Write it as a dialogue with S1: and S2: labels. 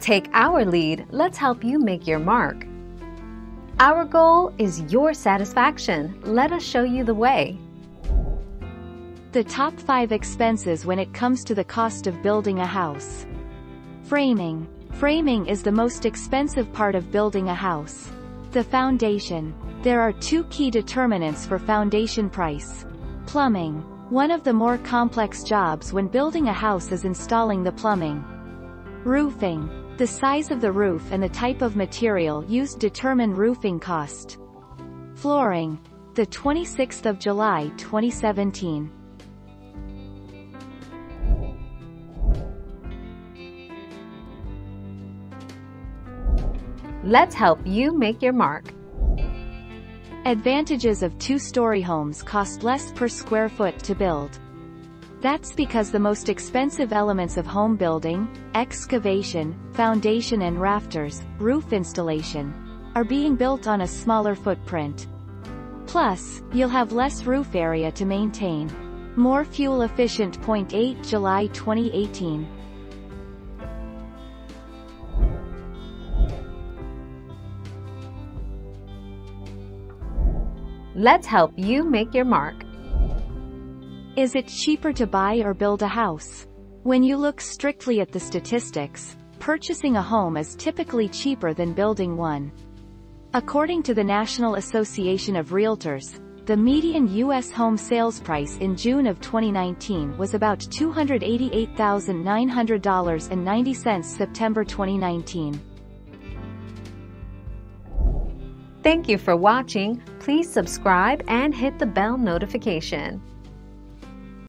S1: Take our lead, let's help you make your mark. Our goal is your satisfaction. Let us show you the way.
S2: The top 5 expenses when it comes to the cost of building a house. Framing. Framing is the most expensive part of building a house. The foundation. There are two key determinants for foundation price. Plumbing. One of the more complex jobs when building a house is installing the plumbing. Roofing. The size of the roof and the type of material used determine roofing cost. Flooring. The 26th of July 2017.
S1: Let's help you make your mark.
S2: Advantages of two-story homes cost less per square foot to build. That's because the most expensive elements of home building, excavation, foundation and rafters, roof installation, are being built on a smaller footprint. Plus, you'll have less roof area to maintain. More fuel efficient. 8 July 2018.
S1: Let's help you make your mark.
S2: Is it cheaper to buy or build a house? When you look strictly at the statistics, purchasing a home is typically cheaper than building one. According to the National Association of Realtors, the median U.S. home sales price in June of 2019 was about $288,900.90 September 2019.
S1: Thank you for watching. Please subscribe and hit the bell notification.